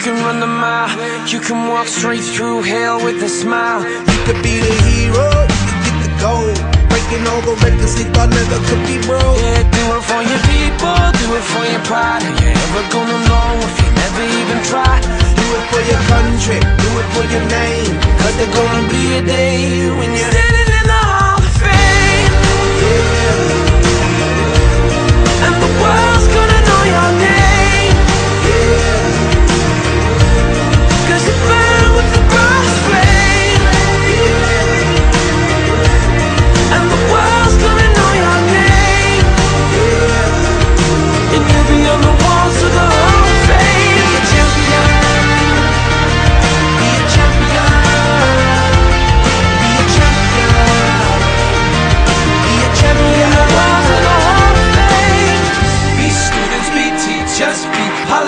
can run the mile. You can walk straight through hell with a smile. You could be the hero, you get the gold. Breaking all the records they thought never could be broke. Yeah, do it for your people, do it for your pride. You're you ever gonna know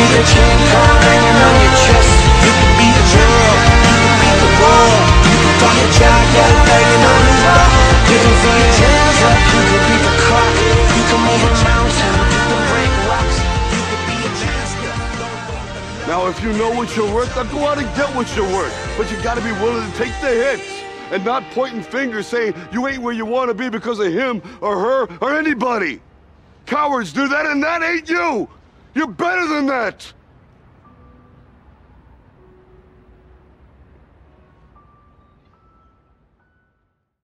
be the hanging on your chest You can be the girl, you can the wall You can go banging on his door You can you can the clock You can move you can break rocks. You can be a Now, if you know what you're worth, then go out and get what you're worth. But you gotta be willing to take the hits and not pointing fingers saying you ain't where you wanna be because of him or her or anybody. Cowards do that, and that ain't you. You're better than that.